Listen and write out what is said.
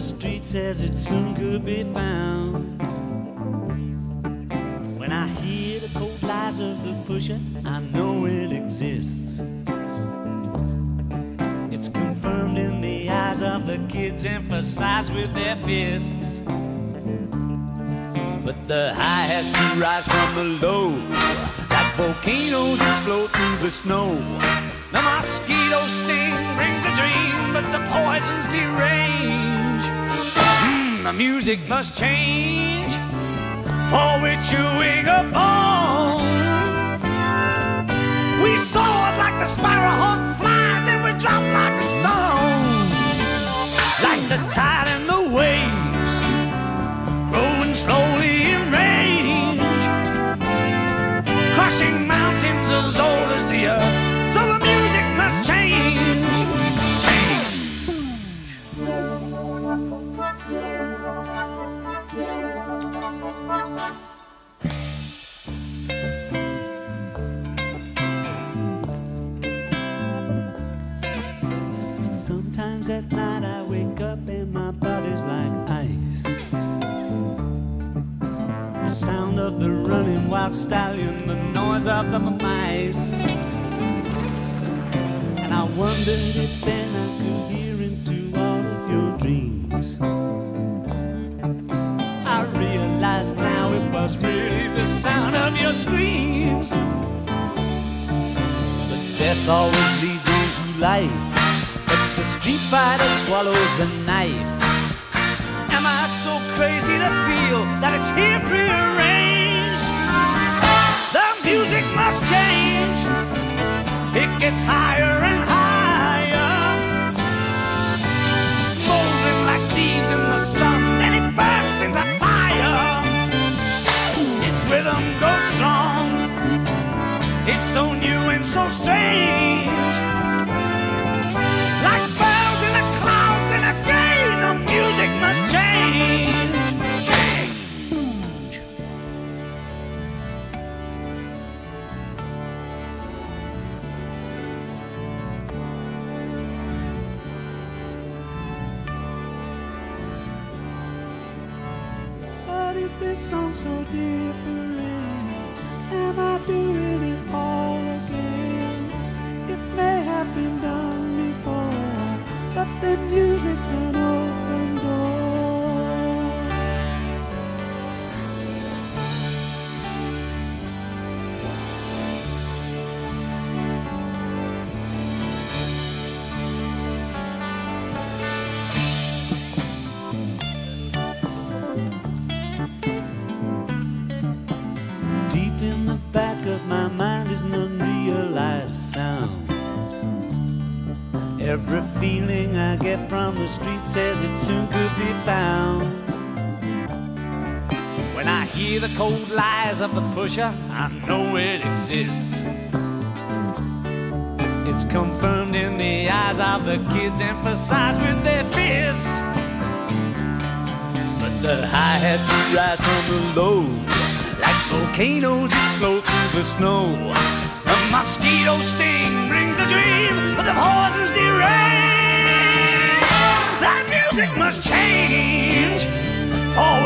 the street says it soon could be found. When I hear the cold lies of the pusher, I know it exists. It's confirmed in the eyes of the kids, emphasized with their fists. But the high has to rise from the low, like volcanoes explode through the snow. The mosquito sting brings a dream, but the poison's derange. The music must change, for we're chewing upon. Sometimes at night I wake up and my body's like ice. The sound of the running wild stallion, the noise of the mice. And I wondered if then I could hear into all death always leads on to life. But the street fighter swallows the knife. Am I so crazy to feel that it's here prearranged? The music must change. It gets higher and higher. Smoldering like leaves in the sun, then it bursts into fire. Its rhythm goes. It's so new and so strange. Like bells in the clouds, then again the music must change. Change. But is this song so different? Am I doing Deep in the back of my mind is an unrealized sound. Every feeling I get from the street says it soon could be found. When I hear the cold lies of the pusher, I know it exists. It's confirmed in the eyes of the kids, emphasized with their fists. But the high has to rise from the low, like volcanoes explode through the snow. A mosquito sting brings a dream, but the poison's deranged. That music must change, or